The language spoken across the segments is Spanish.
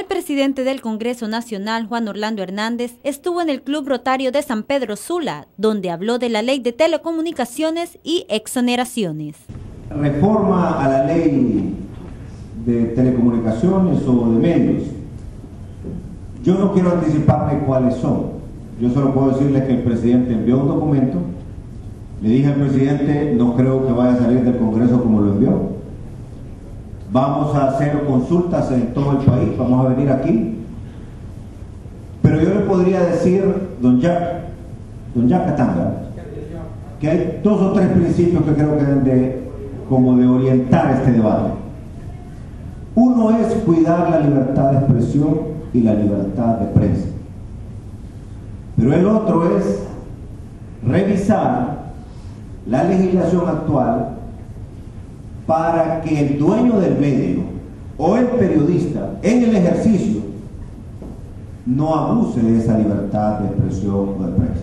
El presidente del Congreso Nacional, Juan Orlando Hernández, estuvo en el Club Rotario de San Pedro Sula, donde habló de la ley de telecomunicaciones y exoneraciones. Reforma a la ley de telecomunicaciones o de medios. Yo no quiero anticiparle cuáles son. Yo solo puedo decirle que el presidente envió un documento. Le dije al presidente, no creo que vaya a salir del Congreso como lo envió vamos a hacer consultas en todo el país, vamos a venir aquí. Pero yo le podría decir, don Jack, don Jack que hay dos o tres principios que creo que deben de, como de orientar este debate. Uno es cuidar la libertad de expresión y la libertad de prensa. Pero el otro es revisar la legislación actual para que el dueño del medio o el periodista en el ejercicio no abuse de esa libertad de expresión o de prensa.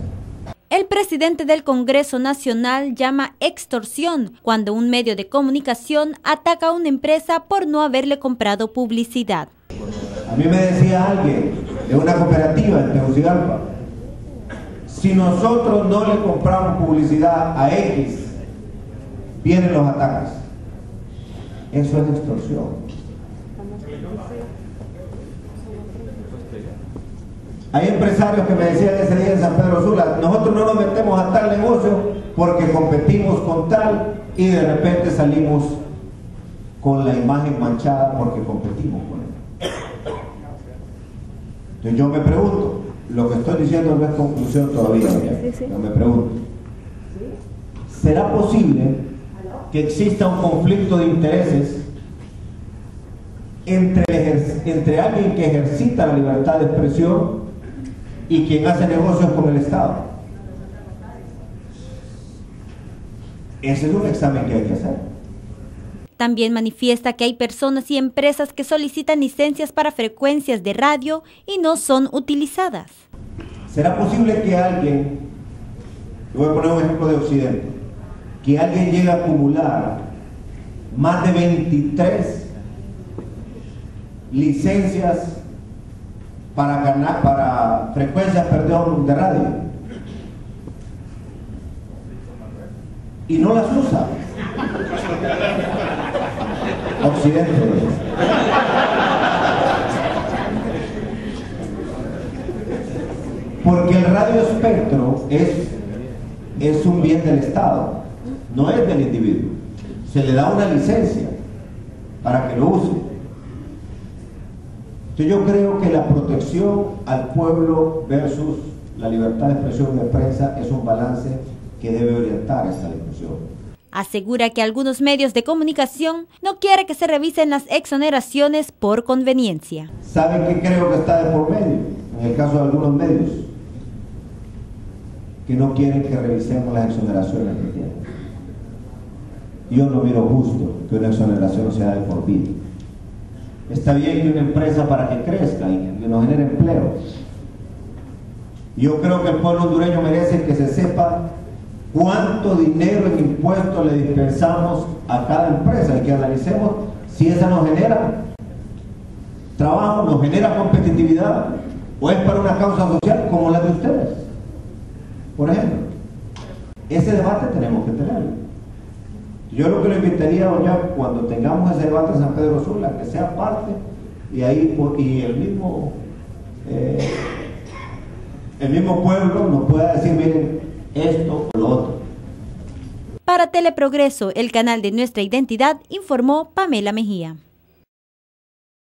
El presidente del Congreso Nacional llama extorsión cuando un medio de comunicación ataca a una empresa por no haberle comprado publicidad. A mí me decía alguien de una cooperativa en Tegucigalpa, si nosotros no le compramos publicidad a X, vienen los ataques. Eso es extorsión. Hay empresarios que me decían ese día en San Pedro Sula, nosotros no nos metemos a tal negocio porque competimos con tal y de repente salimos con la imagen manchada porque competimos con él. Entonces yo me pregunto, lo que estoy diciendo no es conclusión todavía, no me pregunto, ¿será posible que exista un conflicto de intereses entre, entre alguien que ejercita la libertad de expresión y quien hace negocios con el Estado. Ese es un examen que hay que hacer. También manifiesta que hay personas y empresas que solicitan licencias para frecuencias de radio y no son utilizadas. ¿Será posible que alguien, voy a poner un ejemplo de Occidente, que alguien llegue a acumular más de 23 licencias para ganar, para frecuencias perdón, de radio y no las usa. Occidente. Porque el radio espectro es, es un bien del Estado no es del individuo. Se le da una licencia para que lo use. Entonces yo creo que la protección al pueblo versus la libertad de expresión de prensa es un balance que debe orientar esta discusión. Asegura que algunos medios de comunicación no quieren que se revisen las exoneraciones por conveniencia. ¿Saben qué creo que está de por medio? En el caso de algunos medios, que no quieren que revisemos las exoneraciones que tienen yo no miro justo que una exoneración sea de por vida. Está bien que una empresa para que crezca y que nos genere empleo. Yo creo que el pueblo hondureño merece que se sepa cuánto dinero en impuestos le dispensamos a cada empresa y que analicemos si esa nos genera trabajo, nos genera competitividad o es para una causa social como la de ustedes. Por ejemplo, ese debate tenemos que tenerlo. Yo lo que le invitaría, doña, cuando tengamos ese debate en San Pedro Sula, que sea parte y ahí y el mismo eh, el mismo pueblo nos pueda decir, miren, esto o lo otro. Para Teleprogreso, el canal de nuestra identidad, informó Pamela Mejía.